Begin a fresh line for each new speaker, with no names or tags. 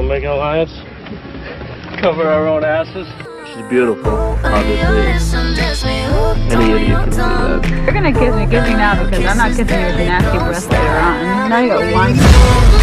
We'll make an alliance. Cover our own asses. She's beautiful, obviously. Any idiot can see that.
You're gonna kiss me, kiss me now because I'm not kissing you with nasty breath later on. Now you got one.